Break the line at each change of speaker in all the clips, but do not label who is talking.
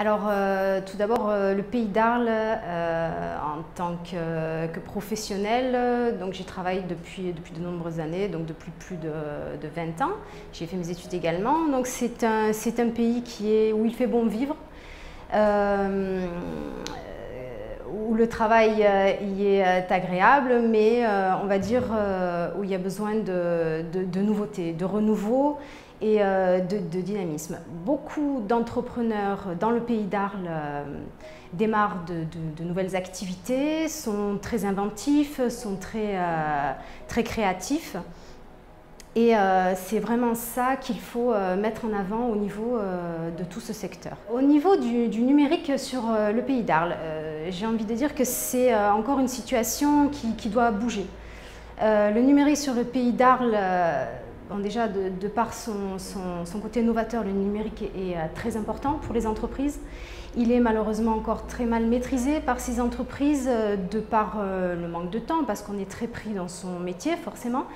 Alors, euh, tout d'abord, euh, le Pays d'Arles, euh, en tant que, professionnel, donc j'y travaille depuis, depuis de nombreuses années, donc depuis plus de, 20 ans. J'ai fait mes études également. Donc, c'est un, un, pays qui est, où il fait bon vivre, où le travail y est agréable, mais on va dire où il y a besoin de, de, de nouveautés, de renouveau et euh, de, dynamisme. Beaucoup d'entrepreneurs dans le pays d'Arles euh, démarrent de, nouvelles activités, sont très inventifs, sont très, euh, très créatifs. Et c'est vraiment ça qu'il faut mettre en avant au niveau de tout ce secteur. Au niveau du, numérique sur le pays d'Arles, j'ai envie de dire que c'est encore une situation qui, qui doit bouger. le numérique sur le pays d'Arles déjà, de, par son, côté novateur, le numérique est, euh, très important pour les entreprises. Il est malheureusement encore très mal maîtrisé par ces entreprises euh, de par euh, le manque de temps, parce qu'on est très pris dans son métier forcément.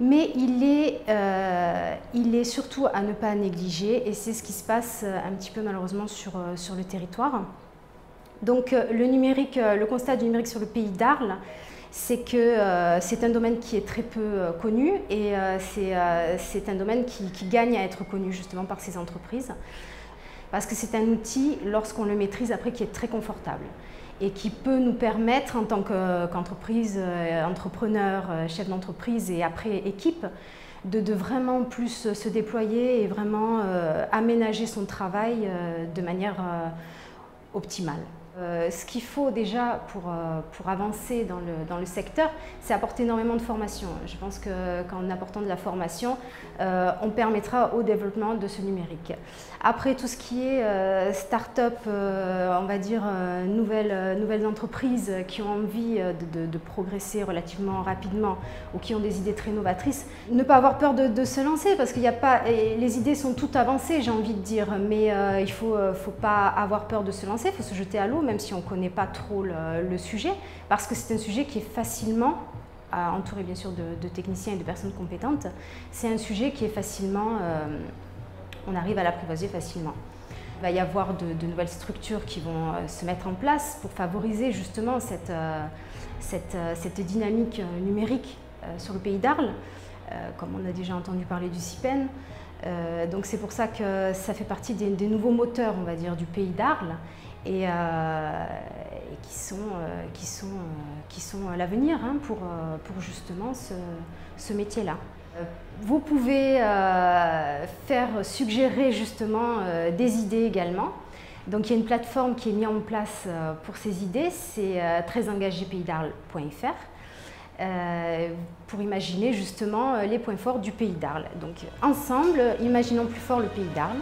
Mais il est, surtout à ne pas négliger et c'est ce qui se passe un petit peu malheureusement sur, sur le territoire. Donc le numérique, le constat du numérique sur le pays d'Arles, c'est que euh, c'est un domaine qui est très peu euh, connu et euh, c'est un domaine qui, gagne à être connu justement par ces entreprises parce que c'est un outil, lorsqu'on le maîtrise après, qui est très confortable et qui peut nous permettre en tant qu'entreprise, entrepreneur, chef d'entreprise et après équipe, de, vraiment plus se déployer et vraiment aménager son travail de manière optimale. Euh, ce qu'il faut déjà pour, euh, pour avancer dans le, dans le secteur, c'est apporter énormément de formation. Je pense qu'en apportant de la formation, euh, on permettra au développement de ce numérique. Après, tout ce qui est start-up, on va dire nouvelles, nouvelles entreprises qui ont envie de, progresser relativement rapidement ou qui ont des idées très novatrices, ne pas avoir peur de, de se lancer parce qu'il n'y a pas... les idées sont toutes avancées, j'ai envie de dire, mais il ne faut, faut pas avoir peur de se lancer, il faut se jeter à l'eau même si on ne connaît pas trop le, sujet, parce que c'est un sujet qui est facilement, euh, entouré bien sûr de, techniciens et de personnes compétentes, c'est un sujet qui est facilement, euh, on arrive à l'apprivoiser facilement. Il va y avoir de, nouvelles structures qui vont euh, se mettre en place pour favoriser justement cette, dynamique numérique sur le pays d'Arles, comme on a déjà entendu parler du CIPEN. donc c'est pour ça que ça fait partie des nouveaux moteurs, on va dire, du pays d'Arles et, euh, qui sont, euh, qui sont, euh, qui sont l'avenir hein, pour, pour justement ce, ce métier-là. Vous pouvez faire suggérer justement des idées également. Donc il y a une plateforme qui est mise en place pour ces idées, c'est trèsengagépaydarles.fr pour imaginer justement les points forts du pays d'Arles. Donc ensemble, imaginons plus fort le pays d'Arles.